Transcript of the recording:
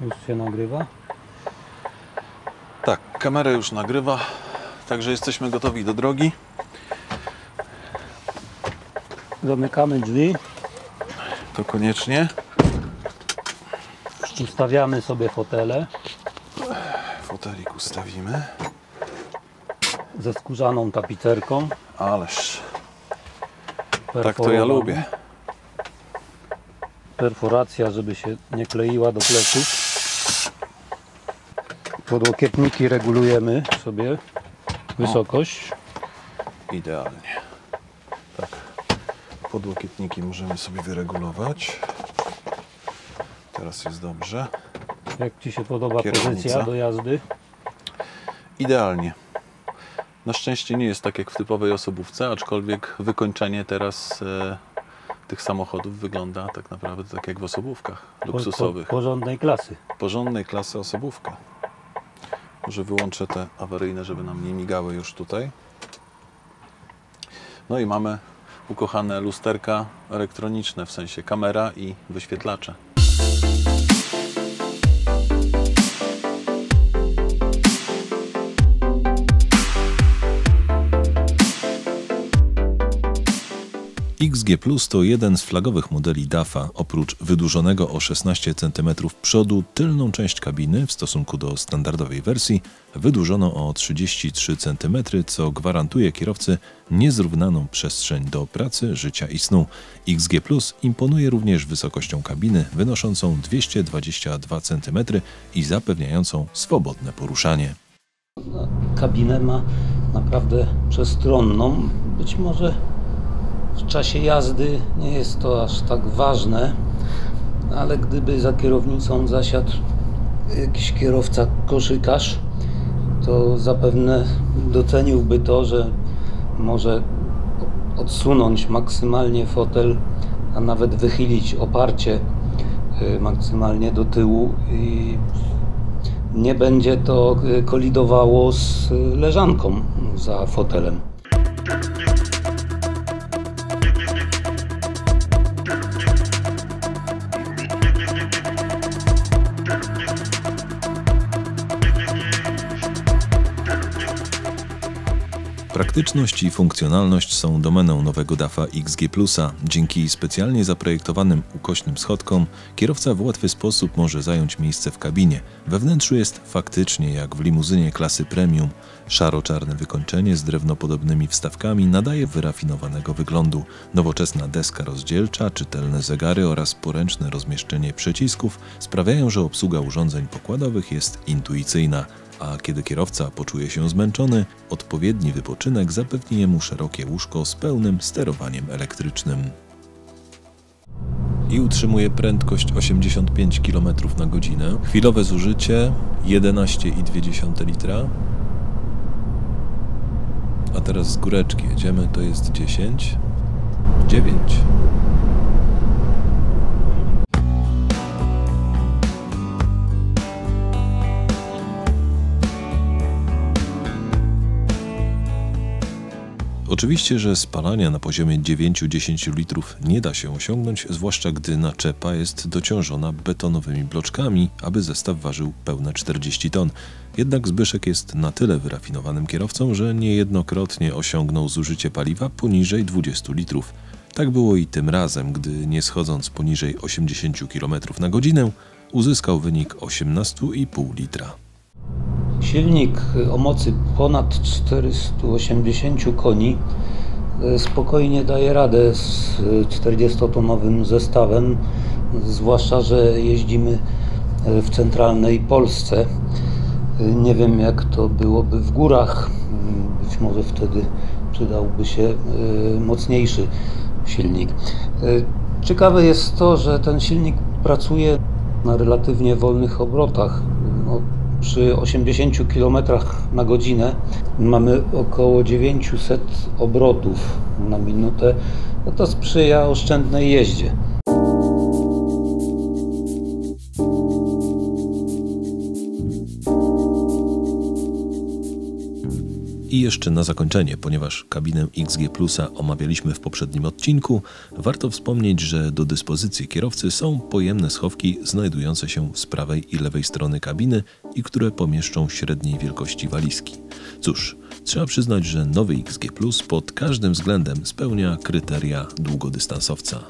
Już się nagrywa. Tak, kamera już nagrywa, także jesteśmy gotowi do drogi. Zamykamy drzwi, To koniecznie. ustawiamy sobie fotele Fotelik ustawimy. ze skórzaną tapicerką. Ależ, tak to ja lubię. Perforacja, żeby się nie kleiła do pleców. Podłokietniki regulujemy sobie wysokość. Idealnie. Tak. Podłokietniki możemy sobie wyregulować. Teraz jest dobrze. Jak Ci się podoba Kierownica. pozycja do jazdy? Idealnie. Na szczęście nie jest tak jak w typowej osobówce, aczkolwiek wykończenie teraz e, tych samochodów wygląda tak naprawdę tak jak w osobówkach Po- luksusowych. Po, porządnej klasy. porządnej klasy osobówka. Może wyłączę te awaryjne, żeby nam nie migały już tutaj. No i mamy ukochane lusterka elektroniczne, w sensie kamera i wyświetlacze. XG Plus to jeden z flagowych modeli DAFA. Oprócz wydłużonego o 16 cm przodu, tylną część kabiny w stosunku do standardowej wersji wydłużono o 33 cm, co gwarantuje kierowcy niezrównaną przestrzeń do pracy, życia i snu. XG Plus imponuje również wysokością kabiny wynoszącą 222 cm i zapewniającą swobodne poruszanie. Kabinę ma naprawdę przestronną. Być może w czasie jazdy nie jest to aż tak ważne, ale gdyby za kierownicą zasiadł jakiś kierowca koszykarz, to zapewne doceniłby to, że może odsunąć maksymalnie fotel, a nawet wychylić oparcie y, maksymalnie do tyłu i nie będzie to y, kolidowało z leżanką za fotelem. Praktyczność i funkcjonalność są domeną nowego DAFA XG. Dzięki specjalnie zaprojektowanym ukośnym schodkom kierowca w łatwy sposób może zająć miejsce w kabinie. We wnętrzu jest faktycznie jak w limuzynie klasy premium. Szaro-czarne wykończenie z drewnopodobnymi wstawkami nadaje wyrafinowanego wyglądu. Nowoczesna deska rozdzielcza, czytelne zegary oraz poręczne rozmieszczenie przycisków sprawiają, że obsługa urządzeń pokładowych jest intuicyjna a kiedy kierowca poczuje się zmęczony, odpowiedni wypoczynek zapewni jemu szerokie łóżko z pełnym sterowaniem elektrycznym. I utrzymuje prędkość 85 km na godzinę. Chwilowe zużycie 11,2 litra. A teraz z góreczki jedziemy, to jest 10, 9. Oczywiście, że spalania na poziomie 9-10 litrów nie da się osiągnąć, zwłaszcza gdy naczepa jest dociążona betonowymi bloczkami, aby zestaw ważył pełne 40 ton. Jednak Zbyszek jest na tyle wyrafinowanym kierowcą, że niejednokrotnie osiągnął zużycie paliwa poniżej 20 litrów. Tak było i tym razem, gdy nie schodząc poniżej 80 km na godzinę, uzyskał wynik 18,5 litra. Silnik o mocy ponad 480 koni e, spokojnie daje radę z 40-tonowym zestawem, zwłaszcza, że jeździmy e, w centralnej Polsce. E, Nie wiem jak to byłoby w górach, być może wtedy przydałby się mocniejszy silnik. Ciekawe jest to, że ten silnik pracuje na relatywnie wolnych obrotach. Przy 80 km na godzinę mamy około 900 obrotów na minutę. No to sprzyja oszczędnej jeździe. I jeszcze na zakończenie, ponieważ kabinę XG Plusa omawialiśmy w poprzednim odcinku, warto wspomnieć, że do dyspozycji kierowcy są pojemne schowki znajdujące się z prawej i lewej strony kabiny i które pomieszczą średniej wielkości walizki. Cóż, trzeba przyznać, że nowy XG Plus pod każdym względem spełnia kryteria długodystansowca.